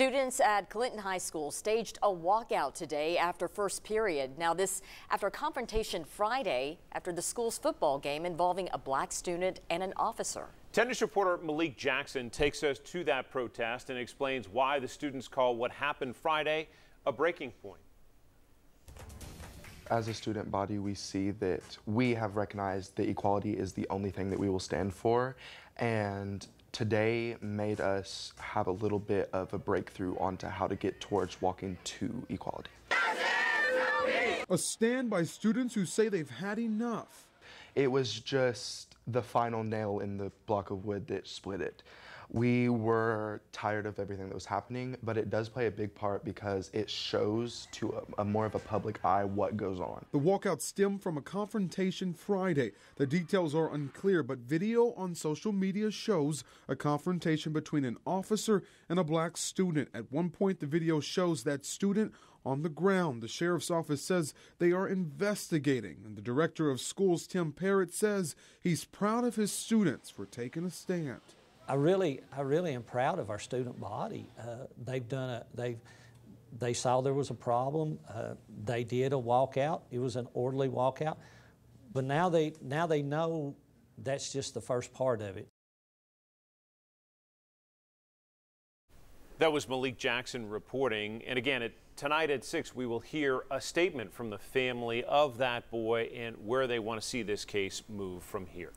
Students at Clinton High School staged a walkout today after first period. Now this after a confrontation Friday after the school's football game involving a black student and an officer. 10News reporter Malik Jackson takes us to that protest and explains why the students call what happened Friday a breaking point. As a student body, we see that we have recognized that equality is the only thing that we will stand for. And today made us have a little bit of a breakthrough onto how to get towards walking to equality. A stand by students who say they've had enough. It was just the final nail in the block of wood that split it. We were tired of everything that was happening, but it does play a big part because it shows to a, a, more of a public eye what goes on. The walkout stemmed from a confrontation Friday. The details are unclear, but video on social media shows a confrontation between an officer and a black student. At one point, the video shows that student on the ground. The sheriff's office says they are investigating, and the director of schools, Tim Parrott, says he's proud of his students for taking a stand. I really, I really am proud of our student body. Uh, they've done a, they've, they saw there was a problem. Uh, they did a walkout. It was an orderly walkout, but now they, now they know that's just the first part of it. That was Malik Jackson reporting. And again, at, tonight at 6, we will hear a statement from the family of that boy and where they want to see this case move from here.